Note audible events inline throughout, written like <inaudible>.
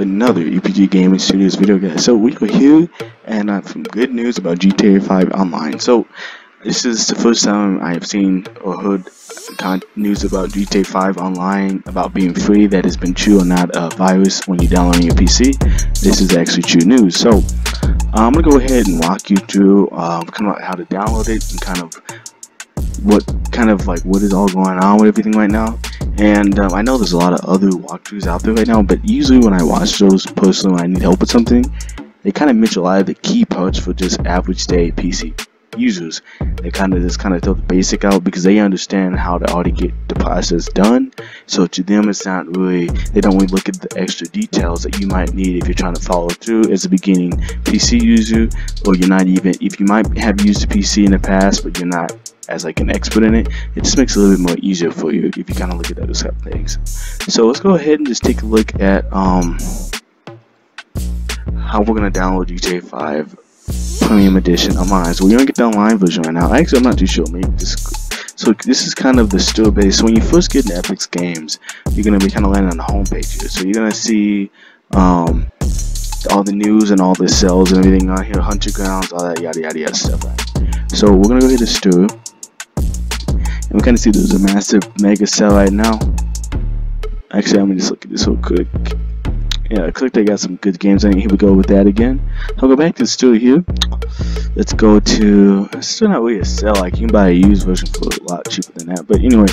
another EPG Gaming Studios video guys. So we are here and I have some good news about GTA 5 Online. So this is the first time I have seen or heard news about GTA 5 Online about being free that has been true or not a virus when you download on your PC. This is actually true news. So I'm gonna go ahead and walk you through um, kind of how to download it and kind of what kind of like what is all going on with everything right now and um, I know there's a lot of other walkthroughs out there right now but usually when I watch those personally when I need help with something they kind of mention a lot of the key parts for just average day PC users. They kind of just kind of throw the basic out because they understand how to already get the process done. So to them it's not really they don't really look at the extra details that you might need if you're trying to follow through as a beginning PC user or you're not even if you might have used a PC in the past but you're not as like an expert in it, it just makes it a little bit more easier for you if you kind of look at those type of things. So let's go ahead and just take a look at um, how we're gonna download GTA 5 Premium Edition online. So we're gonna get the online version right now. Actually, I'm not too sure. Maybe this. So this is kind of the store base. So when you first get into Epic's games, you're gonna be kind of landing on the home page here. So you're gonna see um, all the news and all the sales and everything on here, hunter grounds, all that yada yada yada stuff. So we're gonna go hit the store. And we kind of see there's a massive mega sale right now. Actually, I'm gonna just look at this real quick. Yeah, I clicked. I got some good games on it. Here we go with that again. I'll go back to the store here. Let's go to. It's still not really a sale. Like you can buy a used version for a lot cheaper than that. But anyway,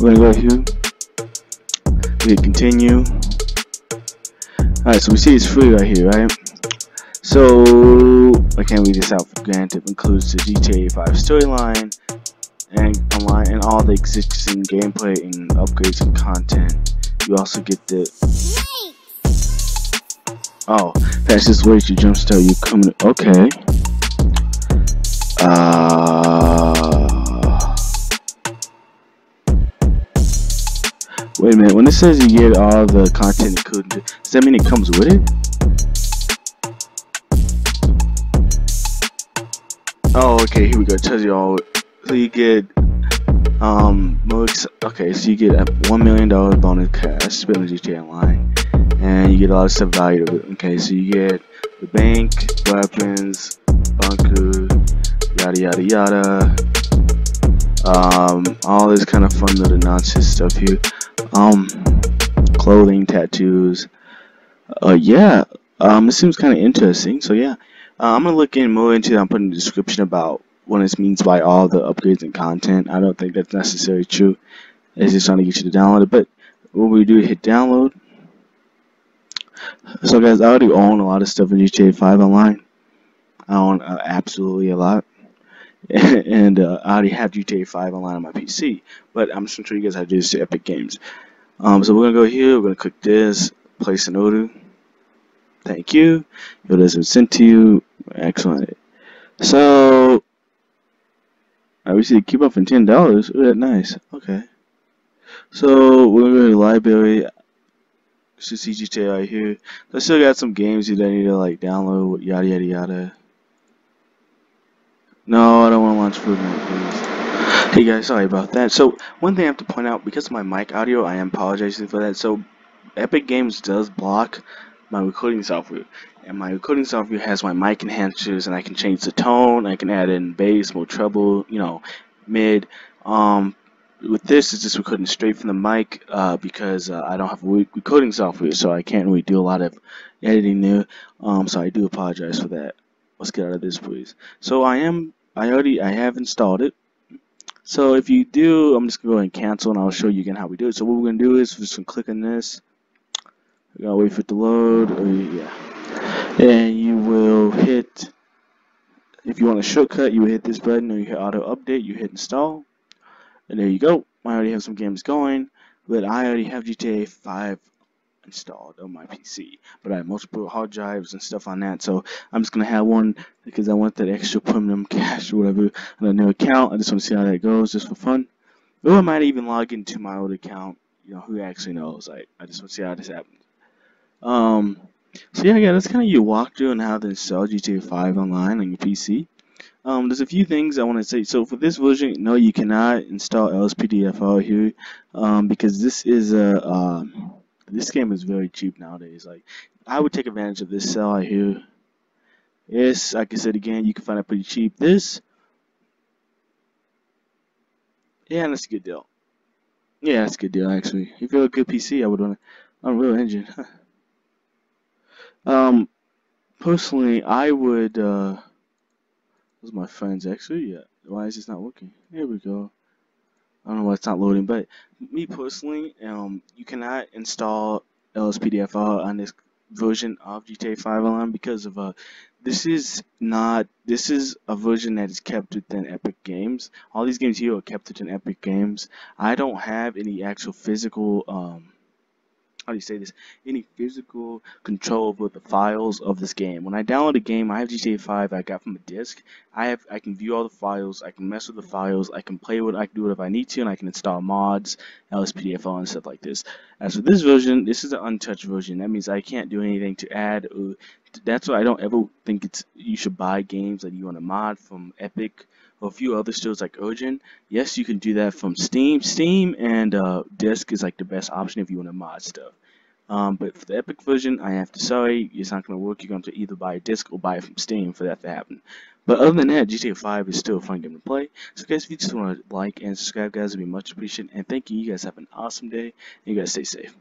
we're gonna go here. We continue. Alright, so we see it's free right here, right? So I can't read this out for granted. It includes the GTA 5 storyline, and online and all the existing gameplay and upgrades and content. You also get the Oh, that's fastest way to jumpstart you coming okay. Uh Wait a minute, when it says you get all the content included, does that mean it comes with it? Oh, okay, here we go. It tells you all so you get um okay, so you get a one million dollar bonus cash spent GTA Online, and you get a lot of stuff valued. Okay, so you get the bank, weapons, bunker, yada yada yada. Um, all this kind of fun little nonsense stuff here. Um, clothing, tattoos. Uh, yeah. Um, it seems kind of interesting. So yeah, uh, I'm gonna look in more into that. I'm putting a description about what it means by all the upgrades and content. I don't think that's necessarily true. It's just trying to get you to download it. But what we do, hit download. So guys, I already own a lot of stuff in GTA 5 Online. I own uh, absolutely a lot. <laughs> and uh, I already have GTA 5 Online on my PC. But I'm just going to show you guys how to do this to Epic Games. Um, so we're going to go here. We're going to click this. Place an order. Thank you. It has been sent to you. Excellent. So I received a coupon for ten dollars. Ooh, that nice. Okay. So we're gonna go to the library. GTA right here. I still got some games that I need to like download. Yada yada yada. No, I don't want to launch food Fortnite, please. Hey guys, sorry about that. So one thing I have to point out because of my mic audio, I am apologizing for that. So Epic Games does block my recording software. And my recording software has my mic enhancers and I can change the tone. I can add in bass more treble you know mid. Um with this it's just recording straight from the mic uh, because uh, I don't have recording software so I can't really do a lot of editing there. Um so I do apologize for that. Let's get out of this please. So I am I already I have installed it. So if you do I'm just gonna go ahead and cancel and I'll show you again how we do it. So what we're gonna do is we're just gonna click on this gotta wait for it to load oh, yeah. And you will hit if you want a shortcut you hit this button or you hit auto update you hit install. And there you go. I already have some games going but I already have GTA 5 installed on my PC but I have multiple hard drives and stuff on that so I'm just gonna have one because I want that extra premium <laughs> cash or whatever on a new account. I just want to see how that goes just for fun. Or I might even log into my old account you know who actually knows? I, I just want to see how this happens um so yeah, yeah, that's kind of your walkthrough on how to install GTA 5 online on your PC. Um, there's a few things I want to say. So for this version, no, you cannot install LSPDFR here um, because this is a uh, this game is very cheap nowadays. Like, I would take advantage of this sale right here. Yes, like I said again, you can find it pretty cheap. This, yeah, that's a good deal. Yeah, that's a good deal actually. If you have a good PC, I would want to. Unreal Engine. <laughs> um, personally, I would. uh Those my friends actually. Yeah. Why is this not working? Here we go. I don't know why it's not loading, but me personally, um, you cannot install LSPDFR on this version of GTA 5 Online because of uh, this is not this is a version that is kept within Epic Games. All these games here are kept within Epic Games. I don't have any actual physical um, how do you say this, any physical control over the files of this game. When I download a game, I have GTA 5 I got from a disc. I have I can view all the files, I can mess with the files, I can play with I can do it if I need to, and I can install mods, LSPDFR and stuff like this. As for this version, this is an untouched version. That means I can't do anything to add that's why I don't ever think it's you should buy games that you want to mod from Epic or a few other stores like Origin. Yes, you can do that from Steam. Steam and uh, Disk is like the best option if you want to mod stuff. Um, but for the Epic version, I have to sorry, it's not going to work. You're going to either buy a disc or buy it from Steam for that to happen. But other than that, GTA 5 is still a fun game to play. So guys, if you just want to like and subscribe, guys, it would be much appreciated. And thank you. You guys have an awesome day. And you guys stay safe.